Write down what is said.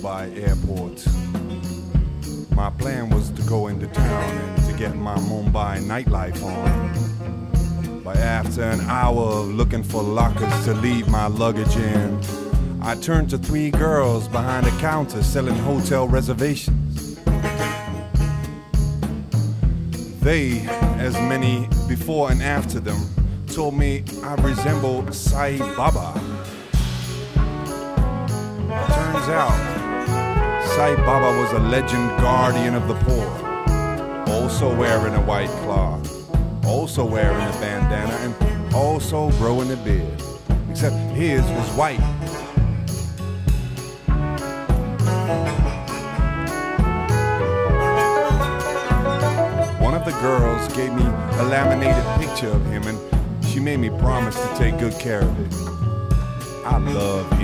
Mumbai airport. My plan was to go into town and to get my Mumbai nightlife on. But after an hour of looking for lockers to leave my luggage in, I turned to three girls behind a counter selling hotel reservations. They, as many before and after them, told me I resembled Sai Baba. Turns out, Sai Baba was a legend guardian of the poor, also wearing a white cloth, also wearing a bandana, and also growing a beard. Except his was white. One of the girls gave me a laminated picture of him and she made me promise to take good care of it. I love.